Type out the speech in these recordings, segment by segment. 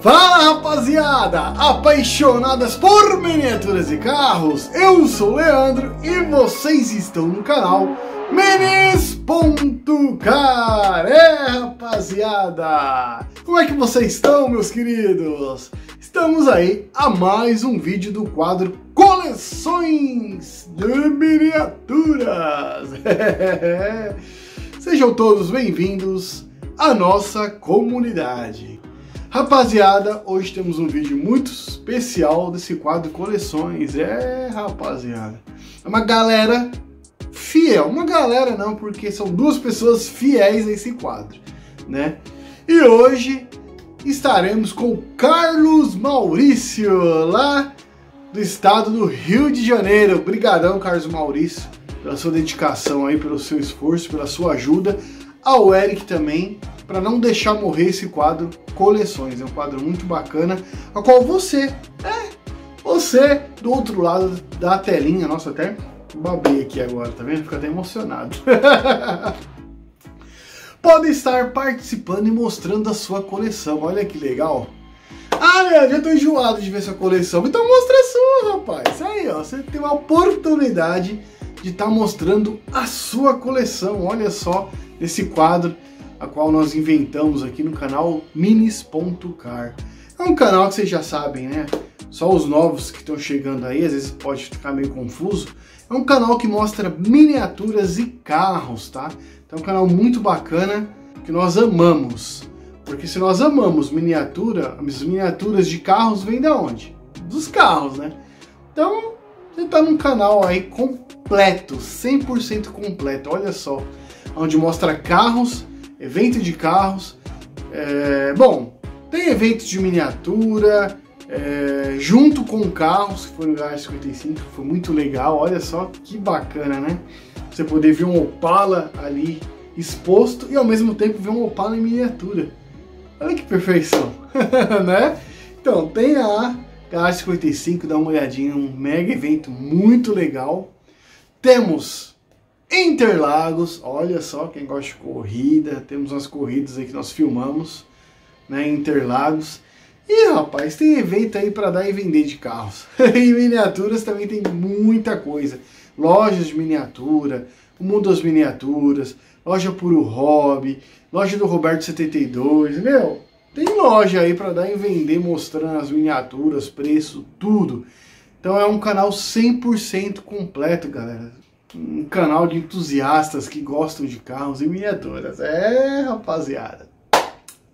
Fala rapaziada, apaixonadas por miniaturas e carros, eu sou o Leandro e vocês estão no canal Minis.car É rapaziada, como é que vocês estão meus queridos? Estamos aí a mais um vídeo do quadro Coleções de Miniaturas. Sejam todos bem-vindos à nossa comunidade Rapaziada, hoje temos um vídeo muito especial desse quadro Coleções. É, rapaziada. É uma galera fiel. Uma galera não, porque são duas pessoas fiéis a esse quadro, né? E hoje estaremos com Carlos Maurício, lá do estado do Rio de Janeiro. Obrigadão, Carlos Maurício, pela sua dedicação aí, pelo seu esforço, pela sua ajuda. Ao Eric também, para não deixar morrer esse quadro Coleções. É um quadro muito bacana, a qual você, é, você do outro lado da telinha, nossa, até babei aqui agora, tá vendo? Fico até emocionado. Pode estar participando e mostrando a sua coleção, olha que legal. Ah, Leandro, já tô enjoado de ver sua coleção. Então mostra a sua, rapaz. Aí, ó, você tem uma oportunidade de estar tá mostrando a sua coleção. Olha só esse quadro a qual nós inventamos aqui no canal minis.car. É um canal que vocês já sabem, né? Só os novos que estão chegando aí, às vezes pode ficar meio confuso. É um canal que mostra miniaturas e carros, tá? Então é um canal muito bacana que nós amamos. Porque se nós amamos miniatura, as miniaturas de carros vêm da onde? Dos carros, né? Então, você tá num canal aí completo, 100% completo, olha só. Onde mostra carros evento de carros. É, bom, tem eventos de miniatura, é, junto com carros, que foi no Garage 55, foi muito legal, olha só que bacana, né? Você poder ver um Opala ali exposto e ao mesmo tempo ver um Opala em miniatura. Olha que perfeição, né? Então, tem a Garage 55, dá uma olhadinha, um mega evento muito legal. Temos Interlagos, olha só quem gosta de corrida, temos umas corridas aí que nós filmamos, né, Interlagos. E rapaz, tem evento aí para dar e vender de carros. e miniaturas também tem muita coisa. Lojas de miniatura, o mundo das miniaturas, loja Puro Hobby, loja do Roberto 72, meu, tem loja aí para dar e vender mostrando as miniaturas, preço, tudo. Então é um canal 100% completo, galera um canal de entusiastas que gostam de carros e miniaturas. É, rapaziada.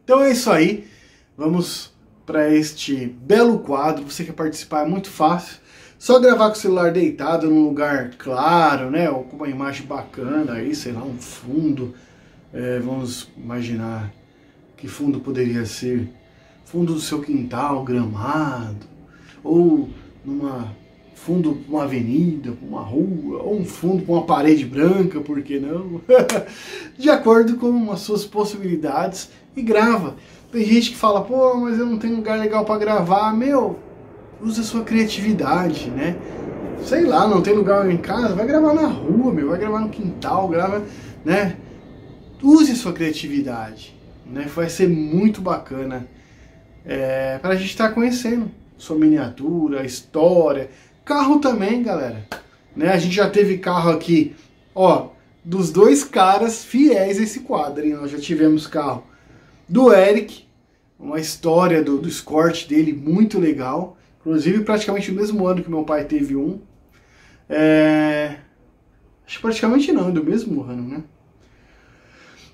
Então é isso aí. Vamos para este belo quadro. Você quer participar, é muito fácil. Só gravar com o celular deitado num lugar claro, né? Ou com uma imagem bacana aí, sei lá, um fundo. É, vamos imaginar que fundo poderia ser. Fundo do seu quintal, gramado. Ou numa fundo para uma avenida, para uma rua, ou um fundo para uma parede branca, por que não? de acordo com as suas possibilidades e grava. Tem gente que fala, pô, mas eu não tenho lugar legal para gravar. Meu, usa sua criatividade, né? Sei lá, não tem lugar em casa, vai gravar na rua, meu, vai gravar no quintal, grava, né? Use sua criatividade, né? Vai ser muito bacana é, para a gente estar tá conhecendo sua miniatura, a história, Carro também, galera. Né? A gente já teve carro aqui, ó, dos dois caras fiéis a esse quadro. Hein? Nós já tivemos carro do Eric, uma história do, do Escort dele muito legal. Inclusive, praticamente no mesmo ano que meu pai teve um. É... Acho que praticamente não, é do mesmo ano, né?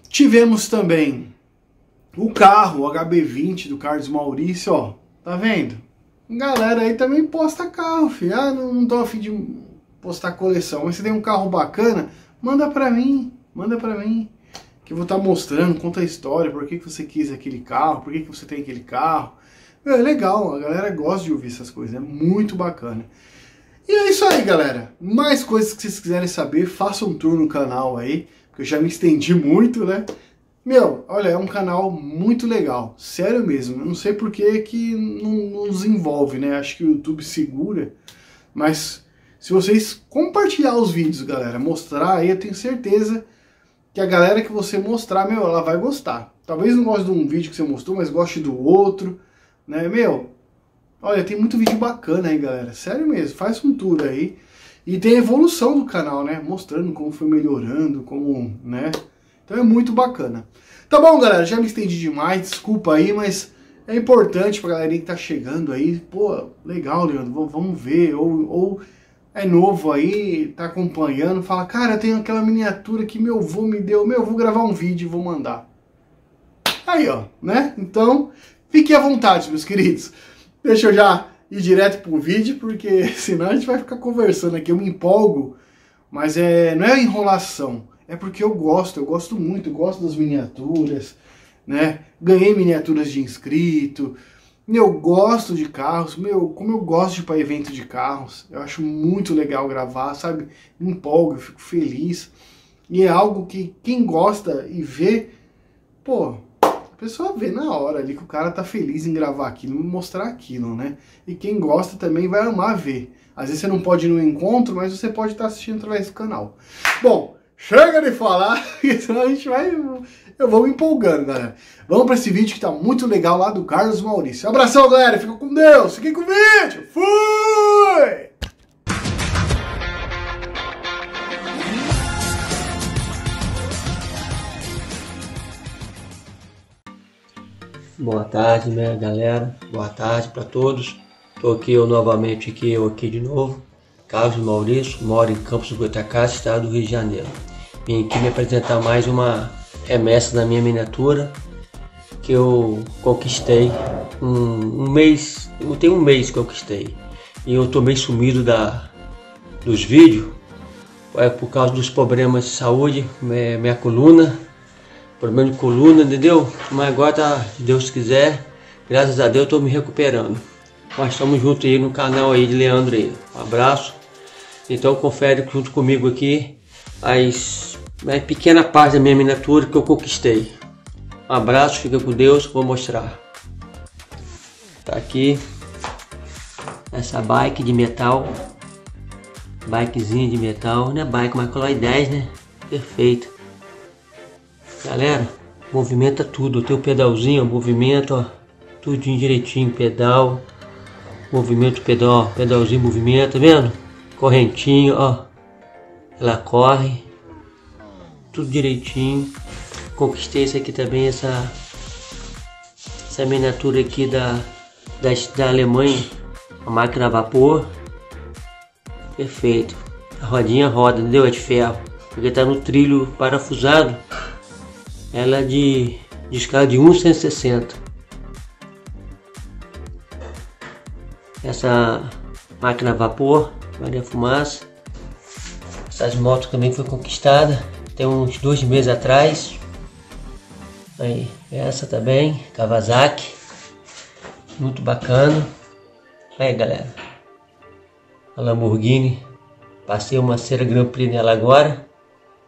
Tivemos também o carro, o HB20 do Carlos Maurício, ó. Tá vendo? Galera aí também posta carro, filho. Ah, não, tô afim de postar coleção. Mas se tem um carro bacana, manda pra mim. Manda pra mim. Que eu vou estar tá mostrando, conta a história, por que, que você quis aquele carro, por que, que você tem aquele carro. É legal, a galera gosta de ouvir essas coisas, é muito bacana. E é isso aí, galera. Mais coisas que vocês quiserem saber, façam um tour no canal aí, porque eu já me estendi muito, né? Meu, olha, é um canal muito legal, sério mesmo. Não sei por que, que não, nos envolve, né? Acho que o YouTube segura, mas se vocês compartilhar os vídeos, galera, mostrar aí, eu tenho certeza que a galera que você mostrar, meu, ela vai gostar. Talvez não goste de um vídeo que você mostrou, mas goste do outro, né? Meu, olha, tem muito vídeo bacana aí, galera. Sério mesmo, faz um tour aí. E tem evolução do canal, né? Mostrando como foi melhorando, como, né? Então é muito bacana. Tá bom, galera, já me estendi demais, desculpa aí, mas é importante pra galerinha que tá chegando aí. Pô, legal, Leandro, vamos ver. Ou, ou é novo aí, tá acompanhando, fala, cara, tem aquela miniatura que meu avô me deu, meu, vou gravar um vídeo e vou mandar. Aí, ó, né? Então, fique à vontade, meus queridos. Deixa eu já ir direto pro vídeo, porque senão a gente vai ficar conversando aqui. Eu me empolgo, mas é, não é enrolação. É porque eu gosto, eu gosto muito, eu gosto das miniaturas, né? Ganhei miniaturas de inscrito. Eu gosto de carros, meu, como eu gosto de ir para evento de carros, eu acho muito legal gravar, sabe? Me empolgo, eu fico feliz. E é algo que quem gosta e vê, pô, a pessoa vê na hora ali que o cara tá feliz em gravar aquilo, mostrar aquilo, né? E quem gosta também vai amar ver. Às vezes você não pode ir no encontro, mas você pode estar assistindo através do canal. Bom, chega de falar, senão a gente vai. Eu vou me empolgando, galera. Vamos para esse vídeo que tá muito legal lá do Carlos Maurício. Abração, galera. Fica com Deus. Fiquem com o vídeo. Fui! Boa tarde, né, galera? Boa tarde para todos. Estou aqui eu novamente aqui eu aqui de novo. Carlos Maurício, moro em Campos do Goitacás, estado do Rio de Janeiro. Vim aqui me apresentar mais uma remessa da minha miniatura que eu conquistei um, um mês, eu tenho um mês que eu conquistei e eu tô meio sumido da, dos vídeos é por causa dos problemas de saúde, minha, minha coluna problema de coluna, entendeu? Mas agora, tá, se Deus quiser, graças a Deus, eu tô me recuperando. Nós estamos juntos aí no canal aí de Leandro aí. Um abraço. Então confere junto comigo aqui as, as pequena parte da minha miniatura que eu conquistei. Um abraço, fica com Deus, vou mostrar. Tá aqui essa bike de metal. Bikezinha de metal, né? Bike Macalói 10, né? Perfeito. Galera, movimenta tudo. Tem o pedalzinho, movimento, ó, tudinho direitinho, pedal, movimento pedal, pedalzinho, movimento, tá vendo? Correntinho, ó, ela corre, tudo direitinho. Conquistei esse aqui também, essa, essa miniatura aqui da, da, da Alemanha, a máquina a vapor, perfeito. A rodinha roda, entendeu? É de ferro, porque tá no trilho parafusado ela é de, de escala de 1,160. Essa máquina a vapor, Maria Fumaça. Essas motos também foi conquistada tem uns dois meses atrás. Aí, essa também, Kawasaki. Muito bacana. Aí galera. A Lamborghini. Passei uma cera Grand Prix nela agora.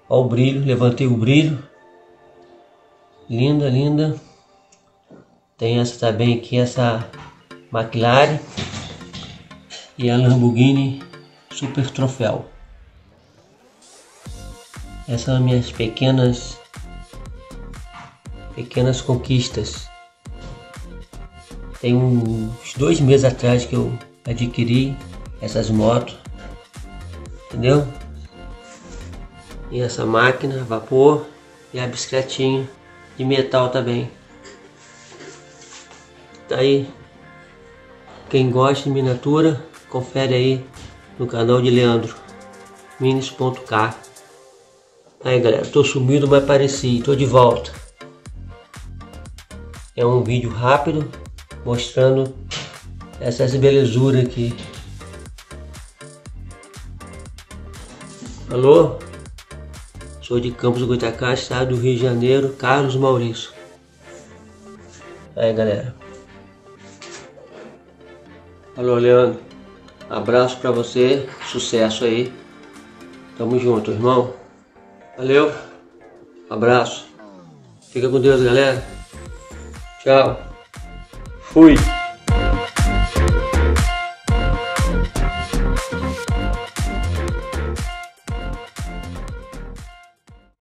Olha o brilho, levantei o brilho. Linda, linda. Tem essa também aqui, essa McLaren. E a Lamborghini Super Troféu. Essas são minhas pequenas pequenas conquistas. Tem uns dois meses atrás que eu adquiri essas motos, entendeu? E essa máquina, vapor e a bicicletinha de metal também. Tá aí. Quem gosta de miniatura, confere aí no canal de Leandro. Minis.k Aí galera, tô sumido, mas apareci, tô de volta. É um vídeo rápido mostrando essas belezuras aqui. Alô? Sou de Campos do Goitacás, estado do Rio de Janeiro, Carlos Maurício. Aí galera. Alô Leandro. Abraço pra você, sucesso aí. Tamo junto, irmão. Valeu. Abraço. Fica com Deus, galera. Tchau. Fui.